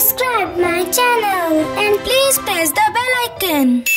subscribe my channel and please press the bell icon.